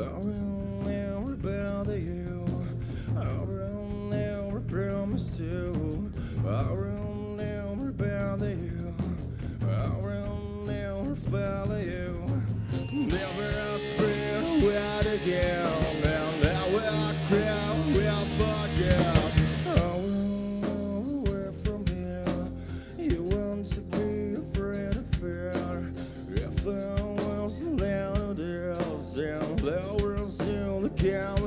Will never bother you. Promise to. Was still the calendars.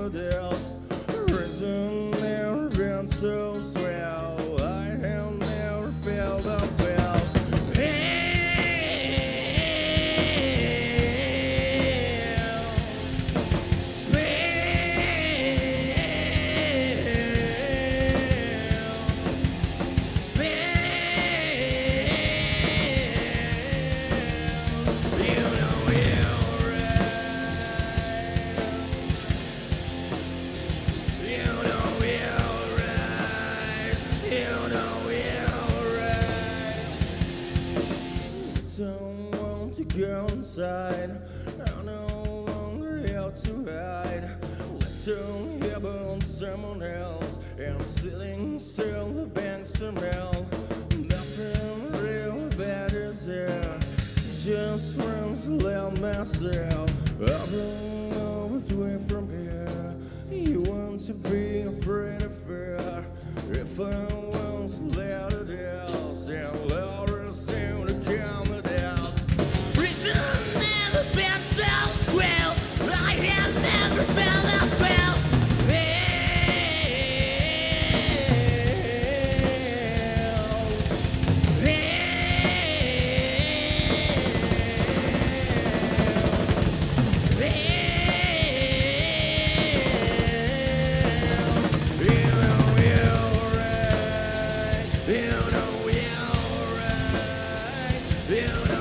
Don't want to go inside. I no longer have to hide. Let's go about someone else. And ceiling still the banks to melt. Nothing real matters there. Just runs let myself. I've been away from here. You want to be afraid of fear. If I Yeah.